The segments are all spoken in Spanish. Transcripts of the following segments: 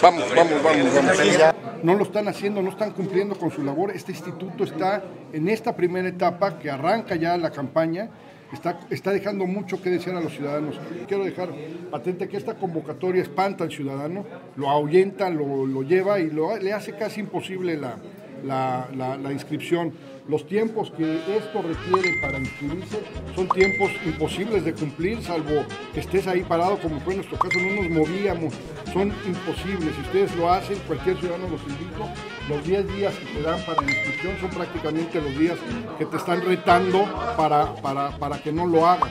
Vamos, vamos, vamos, vamos. No lo están haciendo, no están cumpliendo con su labor. Este instituto está en esta primera etapa que arranca ya la campaña. Está, está dejando mucho que desear a los ciudadanos. Quiero dejar patente que esta convocatoria espanta al ciudadano, lo ahuyenta, lo, lo lleva y lo, le hace casi imposible la, la, inscripción. Los tiempos que esto requiere para inscribirse son tiempos imposibles de cumplir, salvo que estés ahí parado, como fue en nuestro caso, no nos movíamos. Son imposibles. Si ustedes lo hacen, cualquier ciudadano los invito. Los 10 días que te dan para la inscripción son prácticamente los días que te están retando para, para, para que no lo hagas.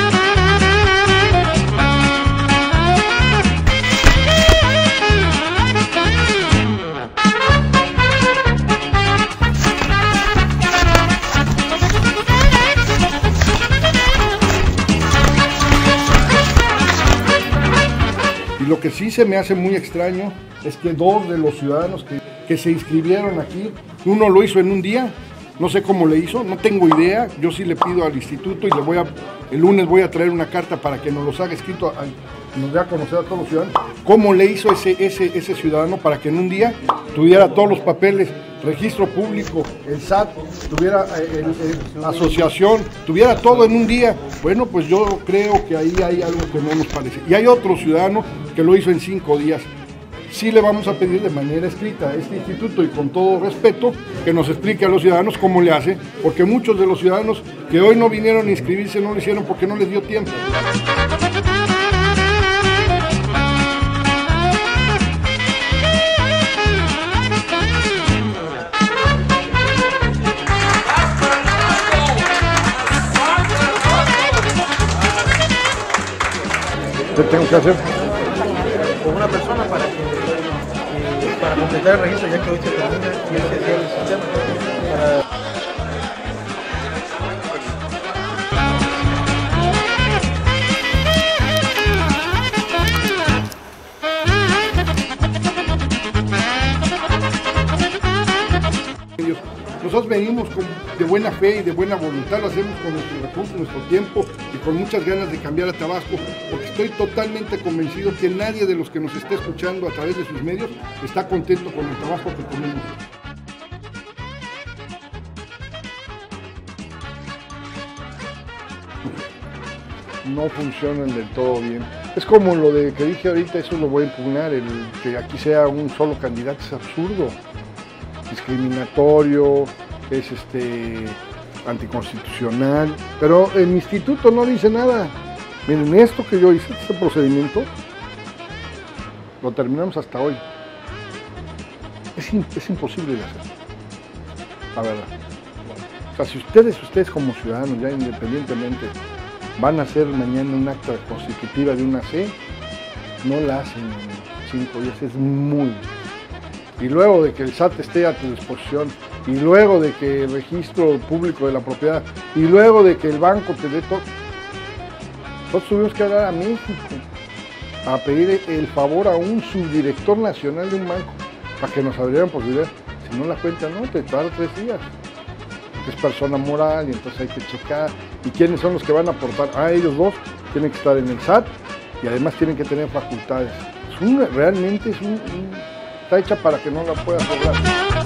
sí se me hace muy extraño es que dos de los ciudadanos que, que, se inscribieron aquí, uno lo hizo en un día, no sé cómo le hizo, no tengo idea, yo sí le pido al instituto y le voy a, el lunes voy a traer una carta para que nos los haga escrito, a, nos dé a conocer a todos los ciudadanos, cómo le hizo ese, ese, ese ciudadano para que en un día tuviera todos los papeles registro público, el SAT, tuviera el, el, asociación, tuviera todo en un día. Bueno, pues yo creo que ahí hay algo que no nos parece. Y hay otro ciudadano que lo hizo en cinco días. Sí le vamos a pedir de manera escrita a este instituto y con todo respeto que nos explique a los ciudadanos cómo le hace, porque muchos de los ciudadanos que hoy no vinieron a inscribirse no lo hicieron porque no les dio tiempo. ¿Qué tengo que hacer? Con una persona para que eh, para completar el registro, ya que hoy se termina y ese día el sistema. Para... Nosotros venimos de buena fe y de buena voluntad, lo hacemos con nuestro recurso, nuestro tiempo y con muchas ganas de cambiar a Tabasco, porque estoy totalmente convencido que nadie de los que nos esté escuchando a través de sus medios está contento con el Tabasco que tenemos. No funcionan del todo bien. Es como lo de que dije ahorita, eso lo voy a impugnar, el que aquí sea un solo candidato es absurdo discriminatorio, es este anticonstitucional, pero el instituto no dice nada. Miren, esto que yo hice, este procedimiento, lo terminamos hasta hoy. Es, es imposible de hacer, la verdad. O sea, si ustedes, ustedes como ciudadanos, ya independientemente, van a hacer mañana un acta constitutiva de una C, no la hacen en cinco días, es muy y luego de que el SAT esté a tu disposición, y luego de que el registro público de la propiedad, y luego de que el banco te dé todo, nosotros tuvimos que hablar a México a pedir el favor a un subdirector nacional de un banco para que nos abrieran posibilidad. Si no la cuenta, no, te tarda tres días. Es persona moral y entonces hay que checar. ¿Y quiénes son los que van a aportar? Ah, ellos dos tienen que estar en el SAT y además tienen que tener facultades. Es un, realmente es un, un Está hecha para que no la puedas doblar.